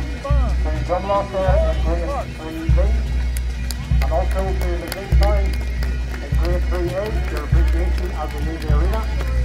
very. To John Locker in grade 3B, and also to the big boys in grade 3A, your appreciation as we leave the arena.